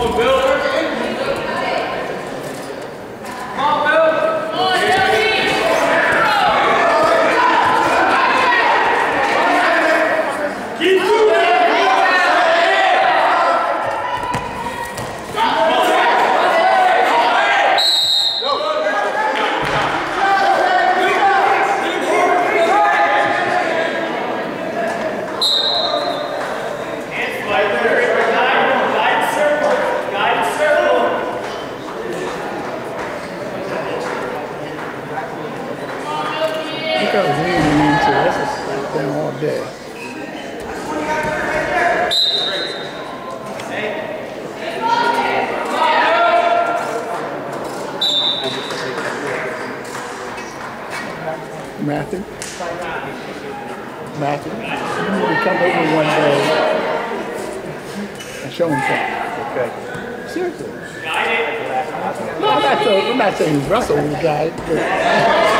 어, 매워. Look how his hands are into. That's a down all day. Matthew? Matthew, you need to come over one day and show him something. Okay. Seriously. No, I'm not, saying, I'm not saying he's Russell, the guy, but